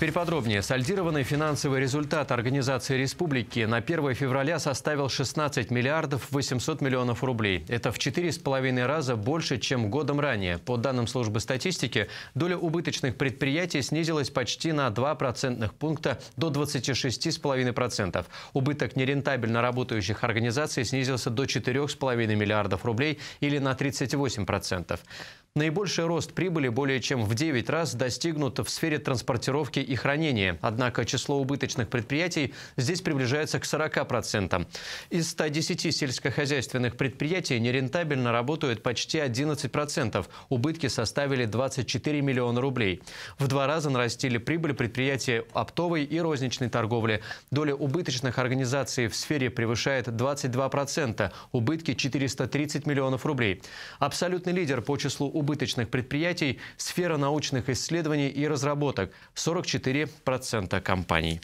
Теперь подробнее. Сольдированный финансовый результат Организации Республики на 1 февраля составил 16 миллиардов 800 миллионов рублей. Это в 4,5 раза больше, чем годом ранее. По данным службы статистики, доля убыточных предприятий снизилась почти на 2 процентных пункта до 26,5%. Убыток нерентабельно работающих организаций снизился до 4,5 миллиардов рублей или на 38%. Наибольший рост прибыли более чем в 9 раз достигнут в сфере транспортировки и хранения. Однако число убыточных предприятий здесь приближается к 40%. Из 110 сельскохозяйственных предприятий нерентабельно работают почти 11%. Убытки составили 24 миллиона рублей. В два раза нарастили прибыль предприятия оптовой и розничной торговли. Доля убыточных организаций в сфере превышает 22%. Убытки 430 миллионов рублей. Абсолютный лидер по числу убыточных предприятий – сфера научных исследований и разработок – 44% компаний.